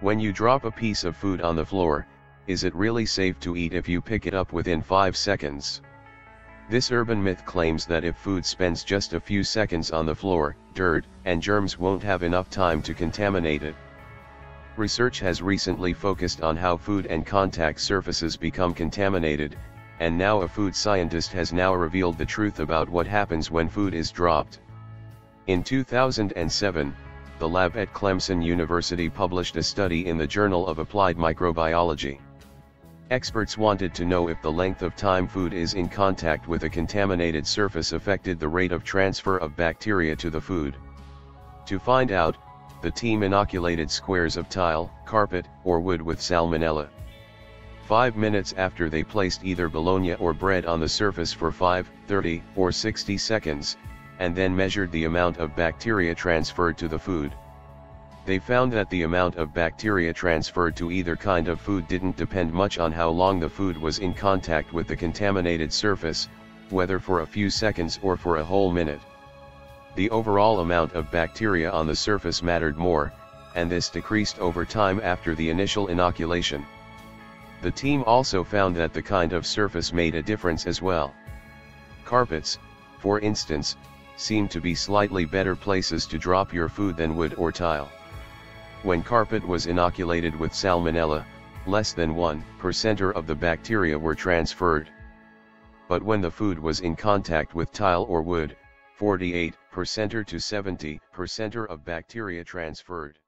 When you drop a piece of food on the floor, is it really safe to eat if you pick it up within 5 seconds? This urban myth claims that if food spends just a few seconds on the floor, dirt and germs won't have enough time to contaminate it. Research has recently focused on how food and contact surfaces become contaminated, and now a food scientist has now revealed the truth about what happens when food is dropped. In 2007, the lab at Clemson University published a study in the Journal of Applied Microbiology. Experts wanted to know if the length of time food is in contact with a contaminated surface affected the rate of transfer of bacteria to the food. To find out, the team inoculated squares of tile, carpet, or wood with salmonella. Five minutes after they placed either bologna or bread on the surface for 5, 30, or 60 seconds, and then measured the amount of bacteria transferred to the food. They found that the amount of bacteria transferred to either kind of food didn't depend much on how long the food was in contact with the contaminated surface, whether for a few seconds or for a whole minute. The overall amount of bacteria on the surface mattered more, and this decreased over time after the initial inoculation. The team also found that the kind of surface made a difference as well. Carpets, for instance, seem to be slightly better places to drop your food than wood or tile. When carpet was inoculated with salmonella, less than 1% of the bacteria were transferred. But when the food was in contact with tile or wood, 48% to 70% of bacteria transferred.